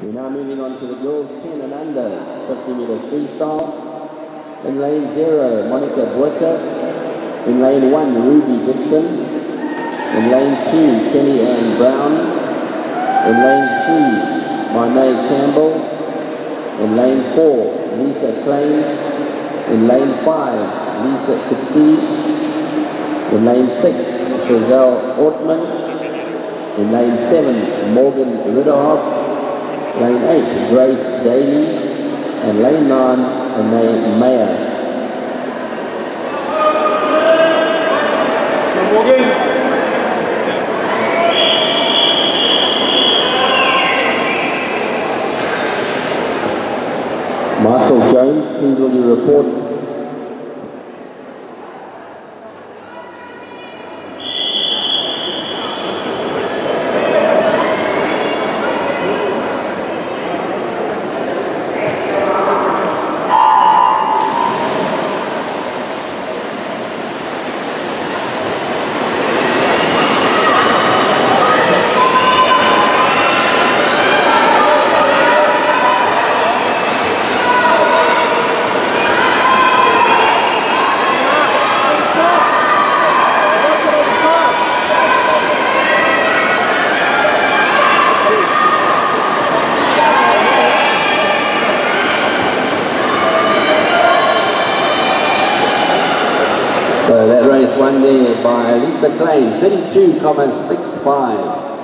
We're now moving on to the girls 10 and under 50 meter freestyle. In lane 0, Monica Botha. In lane 1, Ruby Dixon. In lane 2, Kelly Ann Brown. In lane 3, Marnay Campbell. In lane 4, Lisa Klein. In lane 5, Lisa Kitsi. In lane 6, Chazelle Ortman. In lane 7, Morgan Ridderhoff. Lane 8, Grace Daly. And lane 9, Renee Mayer. Michael Jones, please will you report So that race won there by Lisa Klein, 32,65.